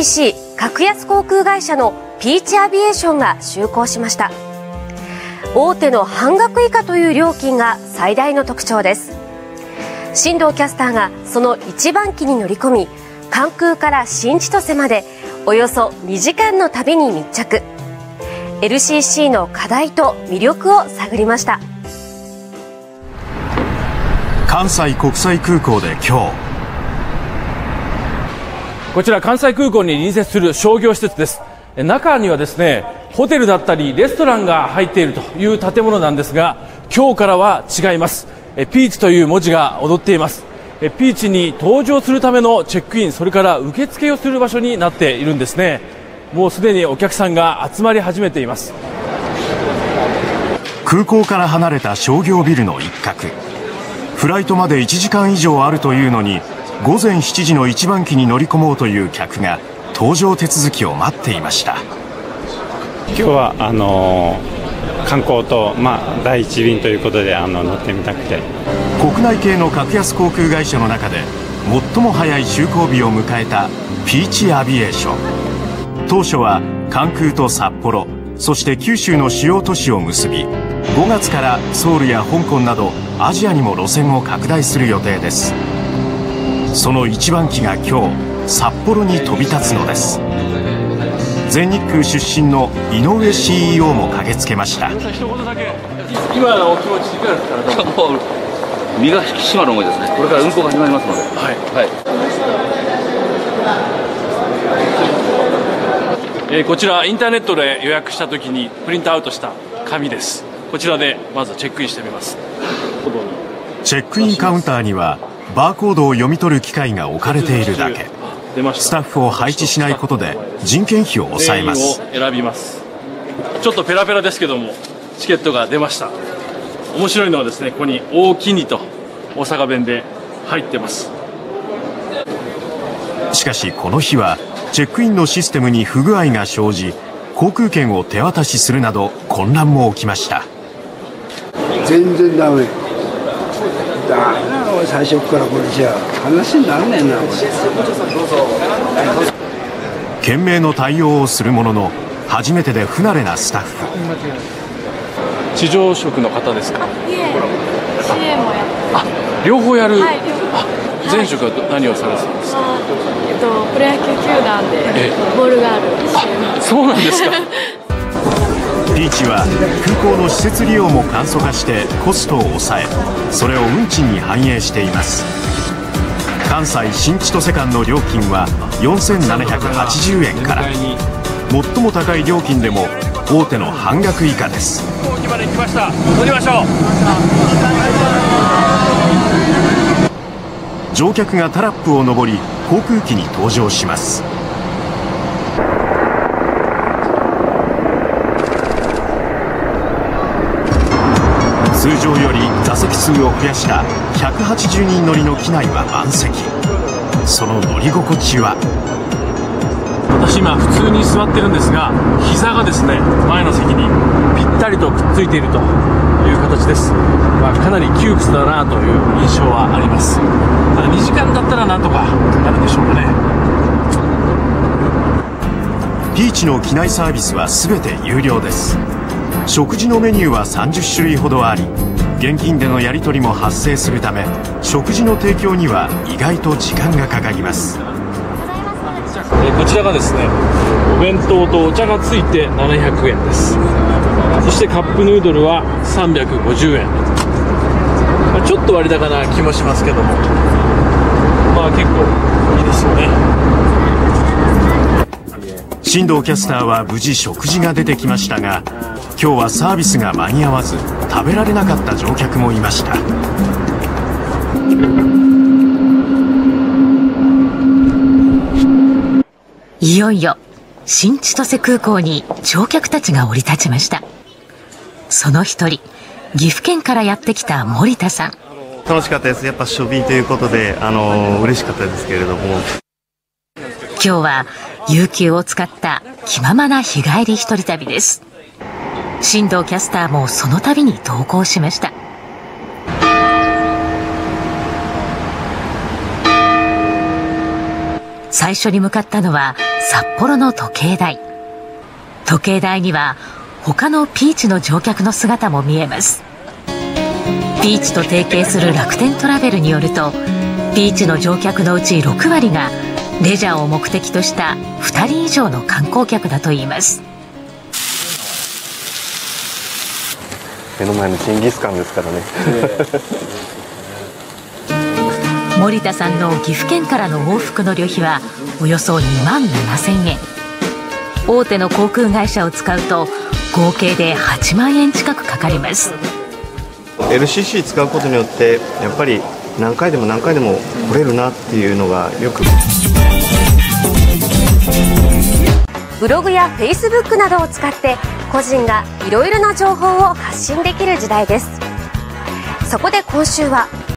LCC 格安航空会社のピーチアビエーションが就航しました。大手の半額以下という料金が最大の特徴です。新藤キャスターがその一番機に乗り込み関空から新千歳までおよそ2時間の旅に密着。LCC の課題と魅力を探りました。関西国際空港で今日こちら関西空港に隣接する商業施設です。中にはですねホテルだったりレストランが入っているという建物なんですが今日からは違います。ピーチという文字が踊っています。ピーチに搭乗するためのチェックインそれから受付をする場所になっているんですね。もうすでにお客さんが集まり始めています。空港から離れた商業ビルの一角。フライトまで1時間以上あるというのに午前7時の一番機に乗り込もうという客が搭乗手続きを待っていました。今日はあの観光と、まあ、第一便ということであの乗ってみたくて。国内系の格安航空会社の中で最も早い就航日を迎えたピーチアビエーション。当初は関空と札幌そして九州の主要都市を結び5月からソウルや香港などアジアにも路線を拡大する予定ですその一番機が今日札幌に飛び立つのです。全日空出身の井上 CEO も駆けつけました。今のお気持ちいかがですか？もう身が引き締まる思いですね。これから運行が始まりますので。はい、はい。えー、こちらインターネットで予約した時にプリントアウトした紙です。こちらでまずチェックインしてみます。チェックインカウンターにはバーコードを読み取る機械が置かれているだけ。スタッフを配置しないことで人件費を抑えます選びます。ちょっとペラペラですけどもチケットが出ました。面白いのはですねここに「大きに」と大阪弁で入ってます。しかしこの日はチェックインのシステムに不具合が生じ航空券を手渡しするなど混乱も起きました。全然ダメだ。最初からこれじゃ話になんねんな懸命の対応をするものの初めてで不慣れなスタッフ。地上職の方ですか？いえ CA もやあ両方やる、はい、前職は何をされてたんですか、えっと、プロ野球球団でボールがあるあそうなんですか ピーチは空港の施設利用も簡素化してコストを抑えそれを運賃に反映しています。関西新千歳間の料金は4780円から。最も高い料金でも大手の半額以下です。飛行機まで来ました乗りましょう乗客がタラップを上り航空機に搭乗します。通常より座席数を増やした180人乗りの機内は満席。その乗り心地は？私今普通に座ってるんですが膝がですね前の席にぴったりとくっついているという形です、まあ、かなり窮屈だなという印象はあります。ただ2時間だったらなんとかなるでしょうかね。ピーチの機内サービスは全て有料です食事のメニューは30種類ほどあり現金でのやり取りも発生するため食事の提供には意外と時間がかかります。こちらがですねお弁当とお茶がついて700円です。そしてカップヌードルは350円、まあ、ちょっと割高な気もしますけども。まあ結構いいですよね。新藤キャスターは無事食事が出てきましたが今日はサービスが間に合わず食べられなかった乗客もいました。いよいよ新千歳空港に乗客たちが降り立ちました。その一人岐阜県からやってきた森田さん。楽しかったです。やっぱ初便ということであの嬉しかったですけれども今日は有給を使った気ままな日帰り一人旅です。新藤キャスターもその度に投稿しました。最初に向かったのは札幌の時計台。時計台には他のピーチの乗客の姿も見えます。ピーチと提携する楽天トラベルによるとピーチの乗客のうち6割がレジャーを目的とした2人以上の観光客だといいます。目の前のジンギスカンですからね。森田さんの岐阜県からの往復の旅費はおよそ2万7000円。大手の航空会社を使うと合計で8万円近くかかります。LCC 使うことによってやっぱり何回でも何回でも来れるなっていうのがよくブログやフェイスブックなどを使って個人がいろいろな情報を発信できる時代です。そこで今週は